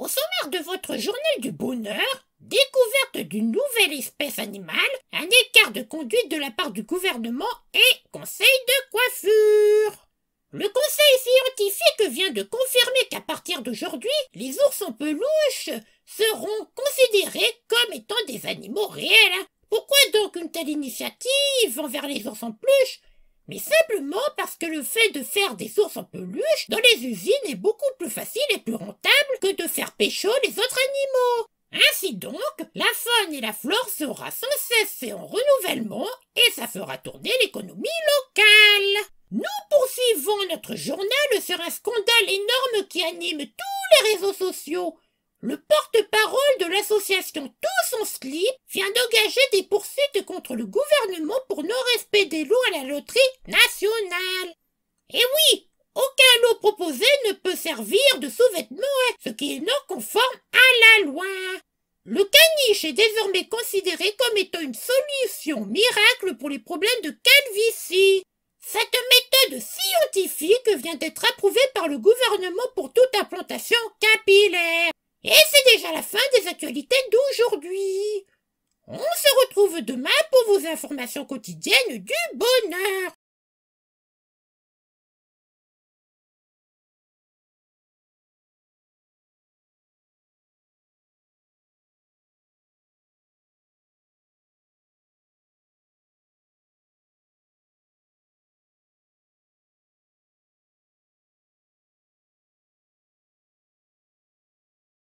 Au sommaire de votre journal du bonheur, découverte d'une nouvelle espèce animale, un écart de conduite de la part du gouvernement et conseil de coiffure. Le conseil scientifique vient de confirmer qu'à partir d'aujourd'hui, les ours en peluche seront considérés comme étant des animaux réels. Pourquoi donc une telle initiative envers les ours en peluche mais simplement parce que le fait de faire des ours en peluche dans les usines est beaucoup plus facile et plus rentable que de faire pécho les autres animaux. Ainsi donc, la faune et la flore sera sans cesse en renouvellement et ça fera tourner l'économie locale. Nous poursuivons notre journal sur un scandale énorme qui anime tous les réseaux sociaux. Le porte-parole de l'association Tous en slip vient poursuites contre le gouvernement pour non-respect des lots à la loterie nationale. Et oui, aucun lot proposé ne peut servir de sous-vêtement, hein, ce qui est non conforme à la loi. Le caniche est désormais considéré comme étant une solution miracle pour les problèmes de calvitie. Cette méthode scientifique vient d'être approuvée par le gouvernement pour toute implantation capillaire. Et c'est déjà la fin des actualités d'aujourd'hui. On se retrouve demain pour vos informations quotidiennes du bonheur.